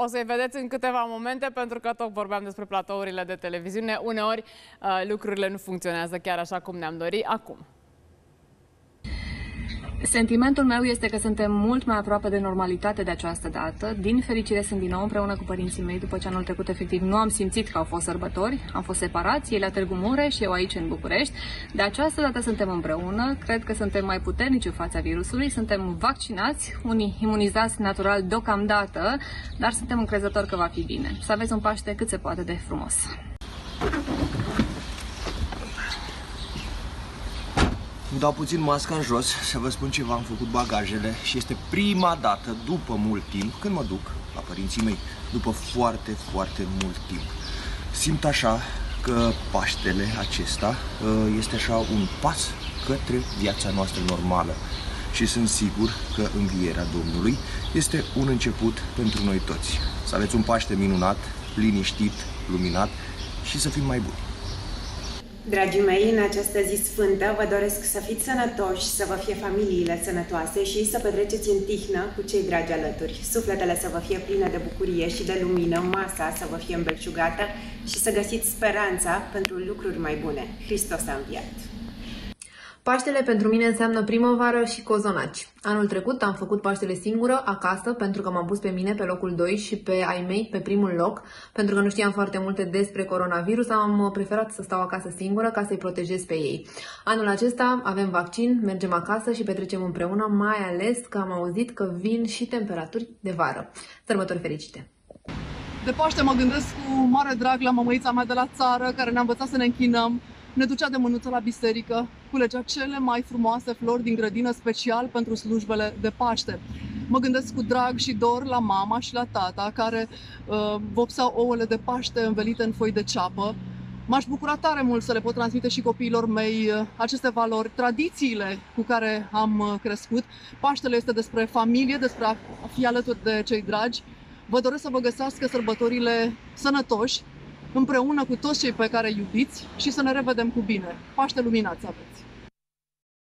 O să-i vedeți în câteva momente, pentru că tot vorbeam despre platourile de televiziune. Uneori uh, lucrurile nu funcționează chiar așa cum ne-am dorit. Acum. Sentimentul meu este că suntem mult mai aproape de normalitate de această dată. Din fericire sunt din nou împreună cu părinții mei, după ce anul trecut efectiv nu am simțit că au fost sărbători. Am fost separați, ei la Târgu Mureș și eu aici în București. De această dată suntem împreună, cred că suntem mai puternici în fața virusului, suntem vaccinați, unii imunizați natural deocamdată, dar suntem încrezători că va fi bine. Să aveți un Paște cât se poate de frumos. Îmi dau puțin masca în jos să vă spun ceva, am făcut bagajele și este prima dată după mult timp când mă duc la părinții mei, după foarte, foarte mult timp. Simt așa că Paștele acesta uh, este așa un pas către viața noastră normală și sunt sigur că învierea Domnului este un început pentru noi toți. Să aveți un Paște minunat, liniștit, luminat și să fim mai buni. Dragii mei, în această zi sfântă vă doresc să fiți sănătoși, să vă fie familiile sănătoase și să petreceți în tihnă cu cei dragi alături. Sufletele să vă fie pline de bucurie și de lumină, masa să vă fie îmbelșugată și să găsiți speranța pentru lucruri mai bune. Hristos a înviat! Paștele pentru mine înseamnă primăvară și cozonaci. Anul trecut am făcut Paștele singură, acasă, pentru că m-am pus pe mine pe locul 2 și pe ai mei pe primul loc, pentru că nu știam foarte multe despre coronavirus, am preferat să stau acasă singură ca să-i protejez pe ei. Anul acesta avem vaccin, mergem acasă și petrecem împreună, mai ales că am auzit că vin și temperaturi de vară. Sărbători fericite! De Paște mă gândesc cu mare drag la mămăița mea de la țară, care ne-a învățat să ne închinăm, ne ducea de mânuță la biserică, culegea cele mai frumoase flori din grădină special pentru slujbele de Paște. Mă gândesc cu drag și dor la mama și la tata care uh, vopseau ouăle de Paște învelite în foi de ceapă. M-aș bucura tare mult să le pot transmite și copiilor mei uh, aceste valori, tradițiile cu care am uh, crescut. Paștele este despre familie, despre a fi alături de cei dragi. Vă doresc să vă găsească sărbătorile sănătoși, împreună cu toți cei pe care îi iubiți și să ne revedem cu bine. Paște luminați aveți!